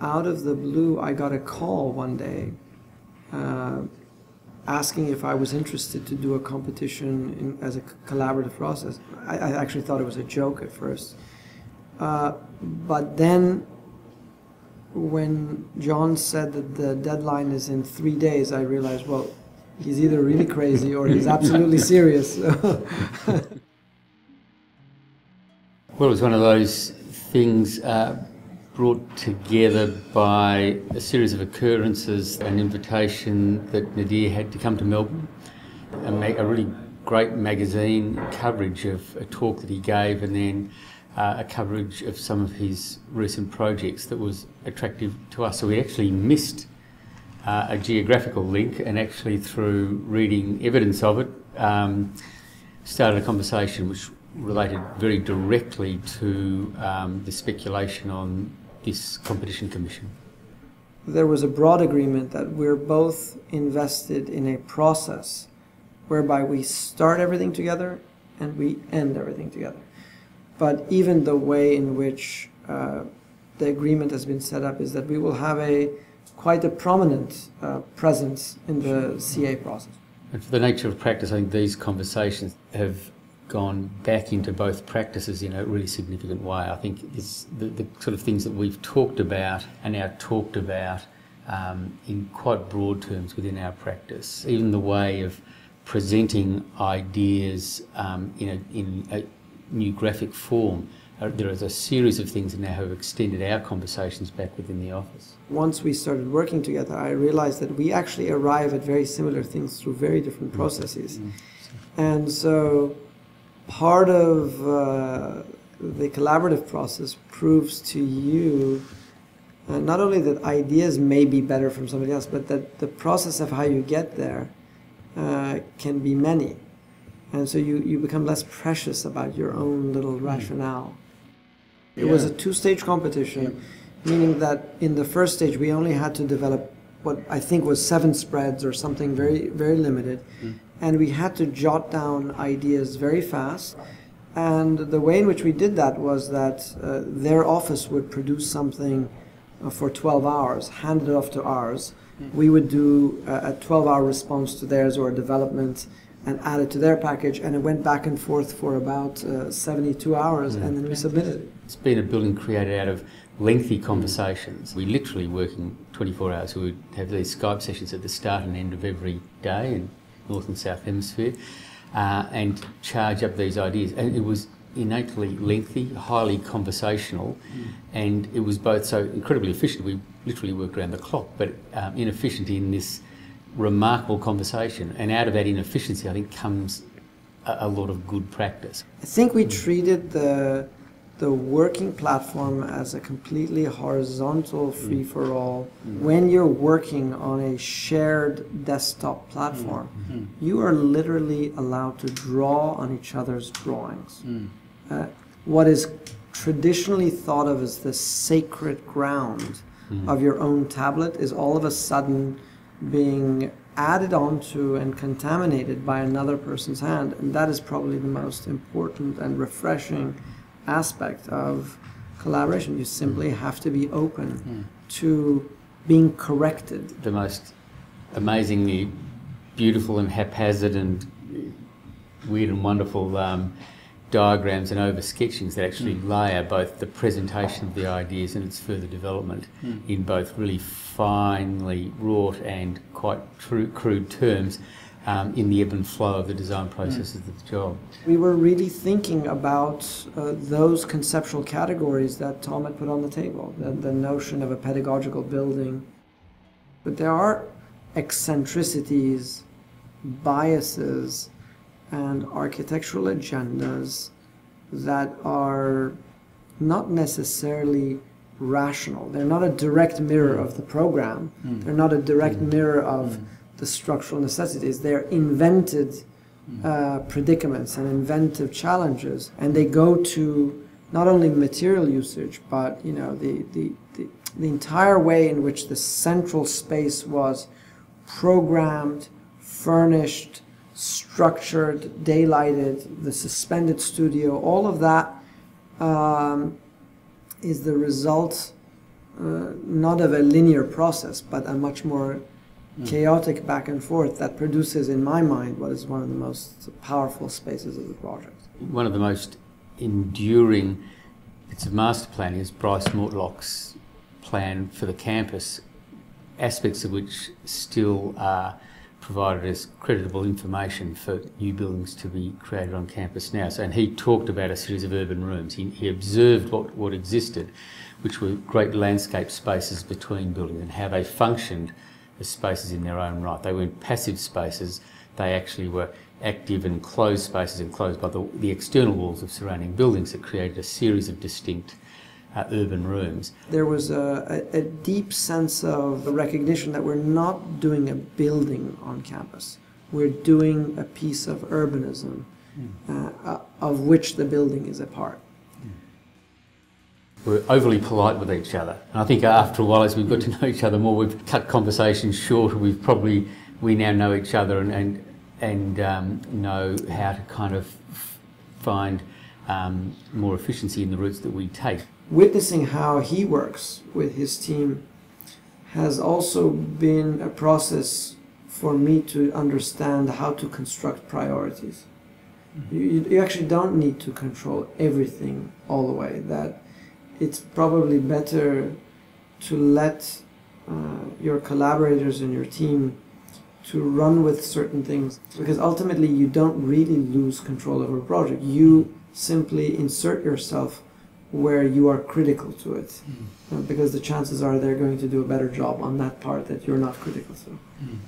Out of the blue, I got a call one day uh, asking if I was interested to do a competition in, as a collaborative process. I, I, actually thought it was a joke at first. Uh, but then, when John said that the deadline is in three days, I realized, well, he's either really crazy or he's absolutely serious. well, it was one of those things. Uh, brought together by a series of occurrences, an invitation that Nader had to come to Melbourne, and make a really great magazine coverage of a talk that he gave, and then uh, a coverage of some of his recent projects that was attractive to us. So we actually missed uh, a geographical link, and actually through reading evidence of it, um, started a conversation which related very directly to um, the speculation on this competition commission? There was a broad agreement that we're both invested in a process whereby we start everything together and we end everything together. But even the way in which uh, the agreement has been set up is that we will have a quite a prominent uh, presence in the CA process. And for the nature of practice, I think these conversations have gone back into both practices in a really significant way. I think it's the, the sort of things that we've talked about and now talked about um, in quite broad terms within our practice. Even the way of presenting ideas um, in, a, in a new graphic form. Uh, there is a series of things that now have extended our conversations back within the office. Once we started working together, I realized that we actually arrive at very similar things through very different mm. processes. Mm. And so part of uh, the collaborative process proves to you uh, not only that ideas may be better from somebody else, but that the process of how you get there uh, can be many. And so you, you become less precious about your own little hmm. rationale. It was a two stage competition, yeah. meaning that in the first stage we only had to develop what I think was seven spreads or something very, very limited. Mm and we had to jot down ideas very fast. And the way in which we did that was that uh, their office would produce something uh, for 12 hours, hand it off to ours. Mm-hmm. We would do a 12 hour response to theirs or a development and add it to their package. And it went back and forth for about uh, 72 hours, mm. and then we submitted it. It's been a building created out of lengthy conversations. We literally working 24 hours. We would have these Skype sessions at the start and end of every day, and North and South Hemisphere, uh, and charge up these ideas. And it was innately lengthy, highly conversational, mm. and it was both so incredibly efficient. We literally worked around the clock, but um, inefficient in this remarkable conversation. And out of that inefficiency, I think comes a, a lot of good practice. I think we treated the the working platform as a completely horizontal mm. free for all. Mm. When you're working on a shared desktop platform, mm. mm. you are literally allowed to draw on each other's drawings. Mm. Uh, what is traditionally thought of as the sacred ground mm. of your own tablet is all of a sudden being added onto and contaminated by another person's hand. And that is probably the most important and refreshing aspect of collaboration. You simply mm. have to be open mm. to being corrected. The most amazingly beautiful and haphazard and weird and wonderful um, diagrams and over sketchings that actually mm. layer both the presentation of the ideas and its further development mm. in both really finely wrought and quite true, crude terms um, in the ebb and flow of the design processes mm. of the job. We were really thinking about uh, those conceptual categories that Tom had put on the table, the, the notion of a pedagogical building. But there are eccentricities, biases, and architectural agendas that are not necessarily rational. They're not a direct mirror of the program. Mm. They're not a direct mm. mirror of mm the structural necessities. They're invented uh, predicaments and inventive challenges, and they go to not only material usage, but you know the, the, the, the entire way in which the central space was programmed, furnished, structured, daylighted, the suspended studio, all of that um, is the result uh, not of a linear process, but a much more Mm. chaotic back and forth that produces, in my mind, what is one of the most powerful spaces of the project. One of the most enduring bits of master planning is Bryce Mortlock's plan for the campus, aspects of which still are provided as creditable information for new buildings to be created on campus now. So, and he talked about a series of urban rooms. He, he observed what, what existed, which were great landscape spaces between buildings and how they functioned as spaces in their own right. They weren't passive spaces, they actually were active and closed spaces enclosed by the, the external walls of surrounding buildings that created a series of distinct uh, urban rooms. There was a, a, a, deep sense of recognition that we're not doing a building on campus. We're doing a piece of urbanism mm. uh, of which the building is a part. We're overly polite with each other. And I think after a while, as we've got to know each other more, we've cut conversations short. We've probably, we now know each other and, and, and um, know how to kind of find um, more efficiency in the routes that we take. Witnessing how he works with his team has also been a process for me to understand how to construct priorities. You, you actually don't need to control everything all the way. That it's probably better to let uh, your collaborators and your team to run with certain things because ultimately you don't really lose control over a project. You simply insert yourself where you are critical to it mm. because the chances are they're going to do a better job on that part that you're not critical to. Mm.